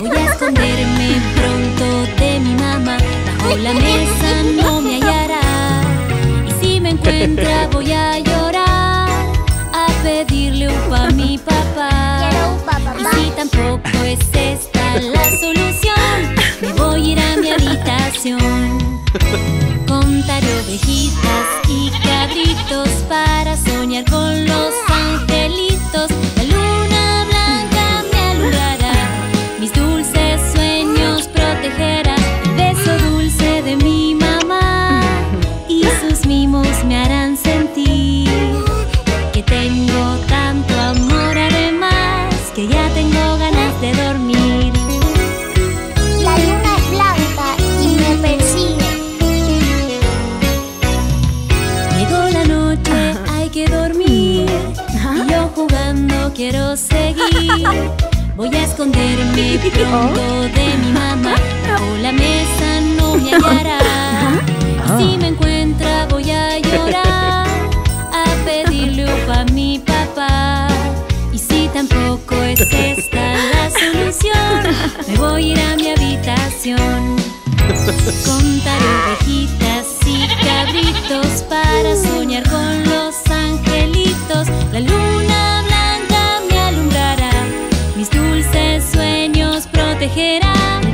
Voy a esconderme pronto de mi mamá. Bajo la mesa no me hallará. Y si me encuentra voy a llorar. A pedirle upa a mi papá. Y si tampoco es esta la solución, me voy a ir a mi habitación. Contaré ovejitas y cabritos para soñar con los angelitos. Esconderme pronto de mi mamá. Bajo la mesa no me hallará. Y si me encuentra, voy a llorar. A pedirle a mi papá. Y si tampoco es esta la solución, me voy a ir a mi habitación. Contaré ovejitas y cabritos para soñar con los angelitos. La luna ligera.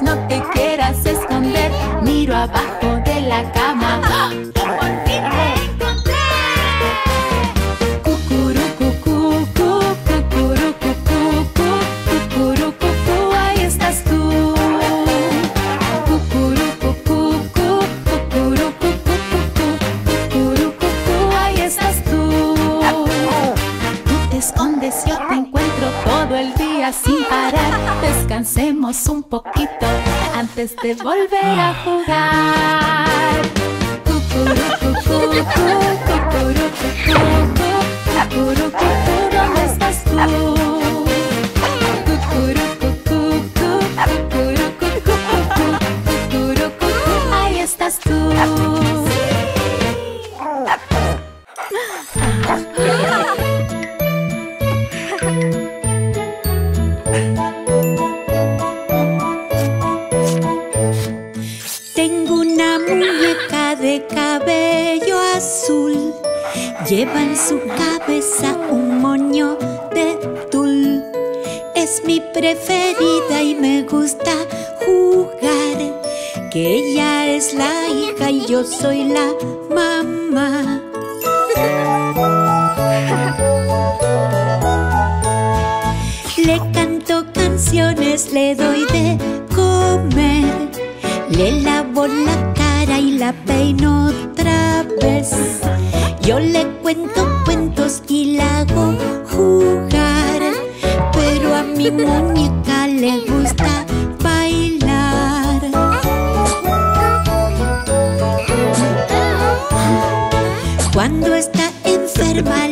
No te quieras esconder. Miro abajo de la cama. ¡Por Descansemos un poquito antes de volver a jugar. Cucurucucu, Que ella es la hija y yo soy la mamá. Le canto canciones, le doy de comer. Le lavo la cara y la peino otra vez. Yo le cuento cuentos y la hago jugar. Pero a mi muñeca le gusta Cuando está enferma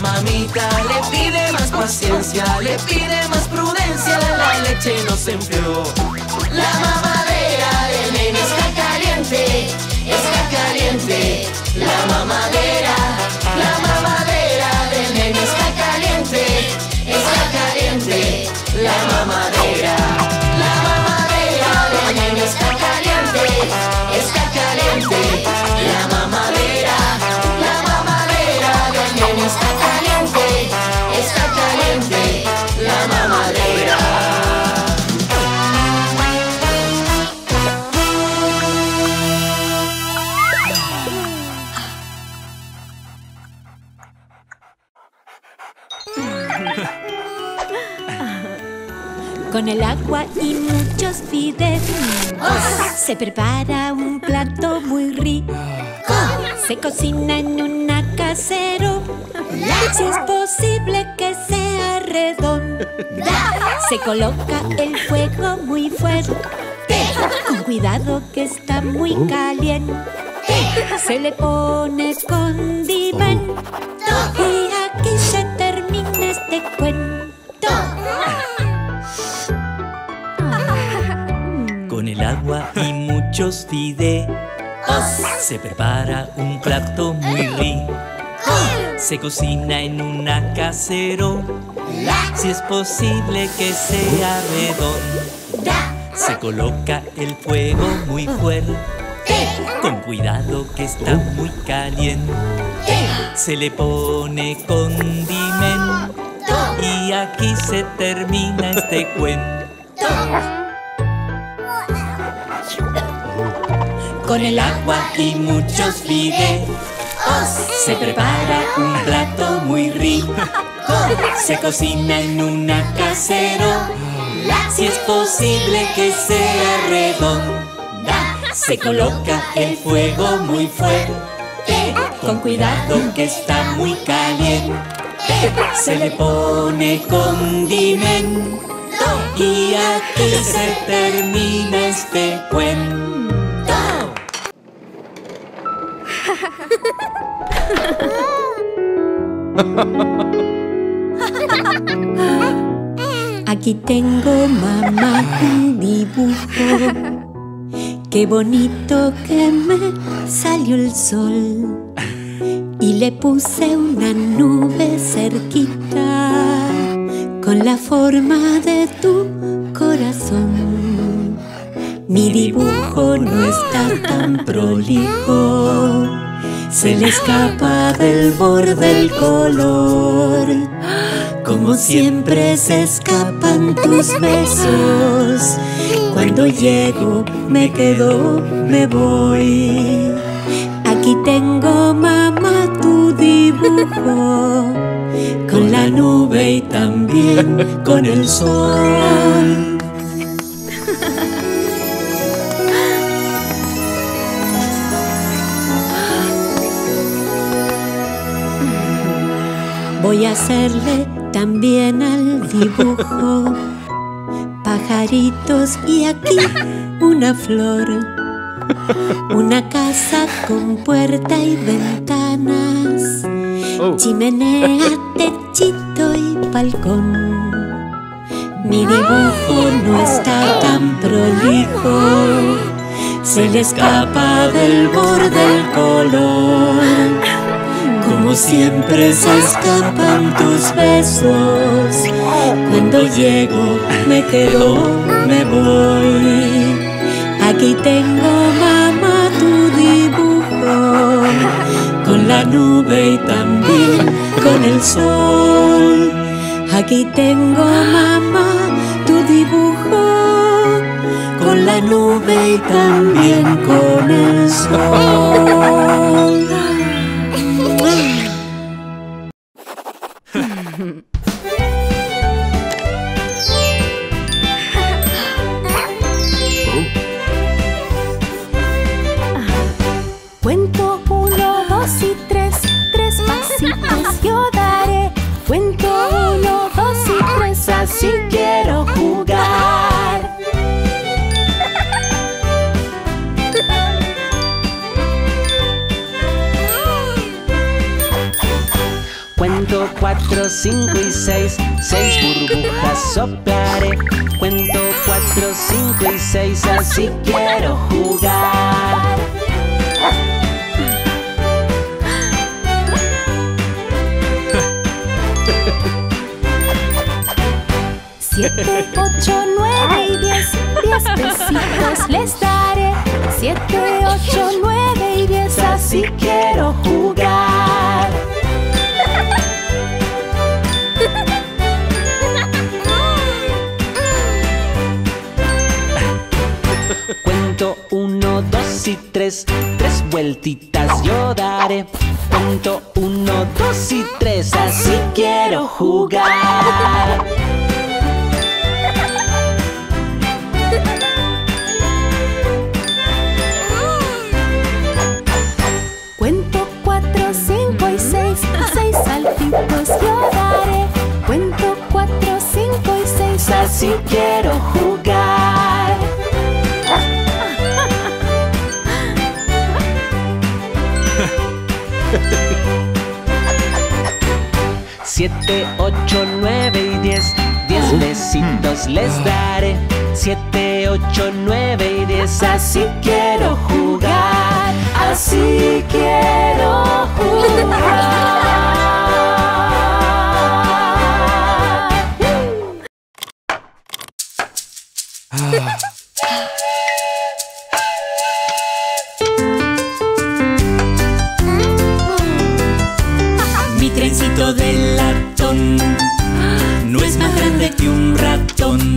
La mamita le pide más paciencia, le pide más prudencia, la leche no se enfrió. La mamadera del nene está caliente, está caliente. La mamadera, la mamadera del nene está caliente, está caliente. La mamadera, la mamadera del nene está caliente, está caliente. La mamadera, la mamadera del nene está caliente. Prepara un plato muy rico. Se cocina en una casero. Si es posible que sea redondo. Se coloca el fuego muy fuerte. Con cuidado que está muy caliente. Se le pone condimento. Muchos fideos se prepara un plato muy rico. Se cocina en una casero. Si es posible que sea redondo, se coloca el fuego muy fuerte. Con cuidado que está muy caliente. Se le pone condimento. Y aquí se termina este cuento. Con el agua y muchos fideos se prepara un plato muy rico. Se cocina en una casero. Si es posible que sea redonda, se coloca el fuego muy fuerte. Con cuidado que está muy caliente. Se le pone condimento y aquí se termina este cuento. Aquí tengo mamá un dibujo. Qué bonito que me salió el sol. Y le puse una nube cerquita con la forma de tu corazón. Mi dibujo no está tan prolijo, se le escapa del borde el color. Como siempre se escapan tus besos. Cuando llego, me quedo, me voy. Aquí tengo mamá tu dibujo, con la nube y también con el sol. Voy a hacerle también al dibujo pajaritos y aquí una flor. Una casa con puerta y ventanas, chimenea, techito y balcón. Mi dibujo no está tan prolijo, se le escapa del borde el color. Como siempre se escapan tus besos, cuando llego me quedo, me voy. Aquí tengo mamá tu dibujo, con la nube y también con el sol. Aquí tengo mamá tu dibujo, con la nube y también con el sol. 5 y 6 así quiero jugar. Siete, ocho, nueve y diez Diez pesitos les daré. Siete, ocho, nueve y diez Así quiero jugar. Tres, tres vueltitas yo daré. Cuento uno, dos y tres, así quiero jugar. Cuento cuatro, cinco y seis, seis saltitos yo daré. Cuento cuatro, cinco y seis, Así quiero jugar. Siete, ocho, nueve y diez, diez besitos les daré. Siete, ocho, nueve y diez, así quiero jugar. Así quiero jugar. Que un ratón.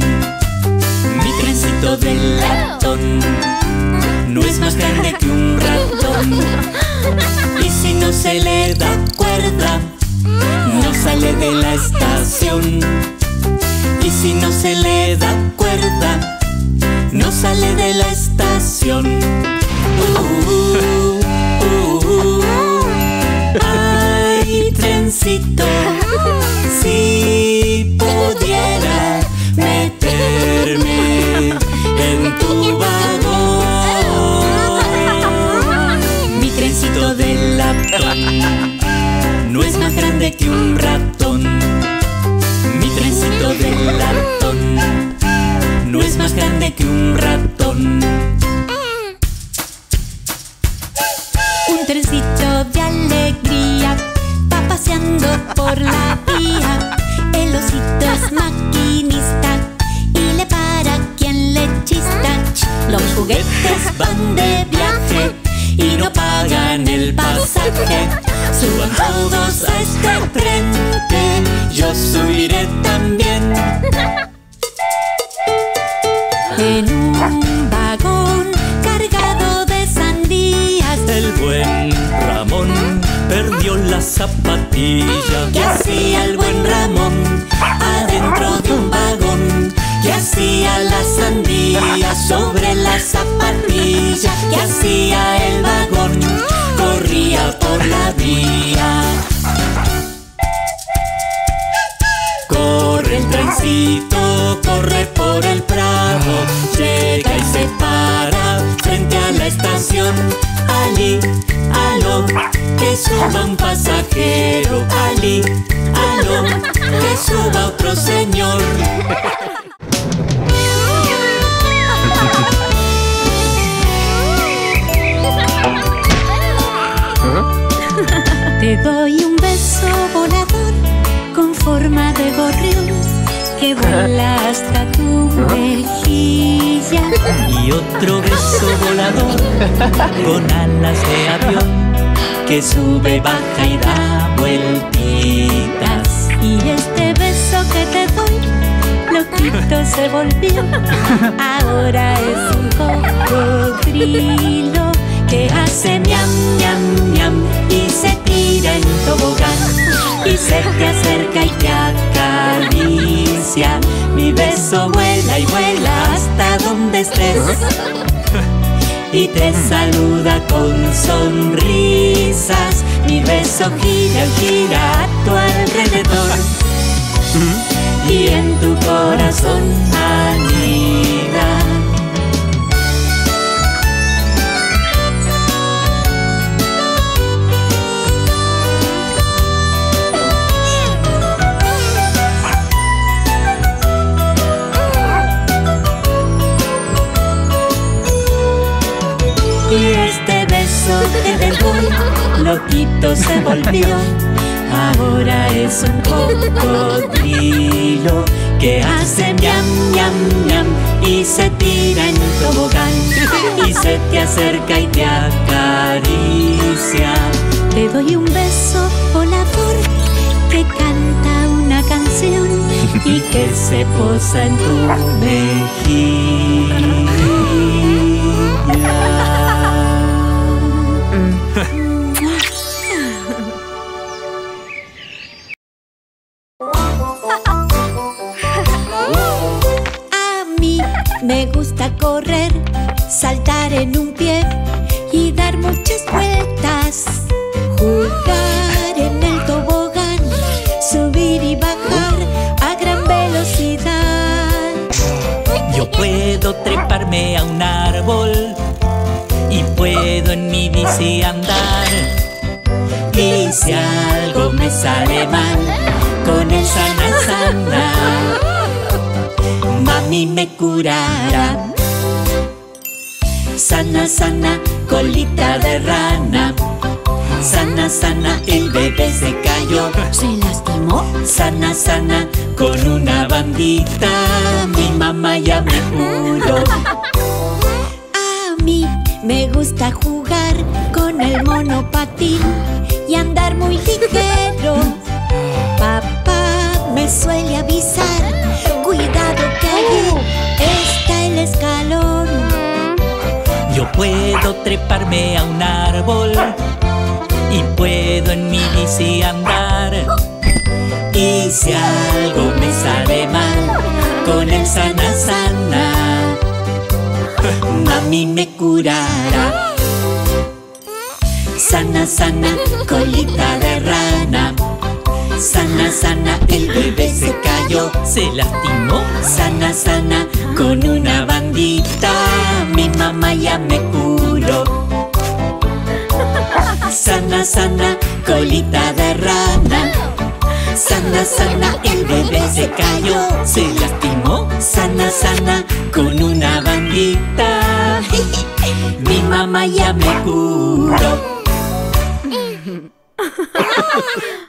Mi trencito de latón no es más grande que un ratón. Y si no se le da cuerda, no sale de la estación. Y si no se le da cuerda, no sale de la estación. Uh, uh, uh. Ay, trencito, no es más que un ratón. Mi trencito de latón grande que un ratón. Un trencito de alegría va paseando por la vía. El osito es maquinista y le para quien le chista. Los juguetes van de viaje y no pagan el pasaje. Suban todos a este tren que yo subiré también. En un vagón cargado de sandías. El buen Ramón perdió la zapatilla. ¿Qué hacía el buen Ramón que vuela hasta tu mejilla. Y otro beso volador con alas de avión que sube, baja y da vueltitas. Y este beso que te doy, loquito se volvió. Ahora es un cocodrilo que hace miam, miam, miam y se tira en tobogán. Y se te acerca y te acaricia. Mi beso vuela y vuela hasta donde estés. Y te saluda con sonrisas. Mi beso gira y gira a tu alrededor. Y en tu corazón doy, loquito se volvió. Ahora es un cocodrilo que hace miam, miam, miam y se tira en tobogán y se te acerca y te acaricia. Te doy un beso volador que canta una canción y que se posa en tu mejilla. Me gusta correr, saltar en un pie y dar muchas vueltas. Jugar en el tobogán, subir y bajar a gran velocidad. Yo puedo treparme a un árbol y puedo en mi bici andar. Y si algo me sale mal, con el sana sana, mami me curará. Sana sana, colita de rana. Sana sana, el bebé se cayó. ¿Se lastimó? Sana, sana, con una bandita Mi mamá ya me curó A mí me gusta jugar con el monopatín y andar muy ligero. Papá me suele avisar, cuidado que allí está el escalón. Yo puedo treparme a un árbol Y puedo en mi bici andar. Y si algo me sale mal Con el sana sana Mami me curará. Sana sana, colita de rana Sana sana, el bebé se cayó. Se lastimó. Sana sana, con una bandita. Mi mamá ya me curó. Sana sana, colita de rana. Sana sana, el bebé se cayó. Se lastimó. Sana sana, con una mamá ya me curó.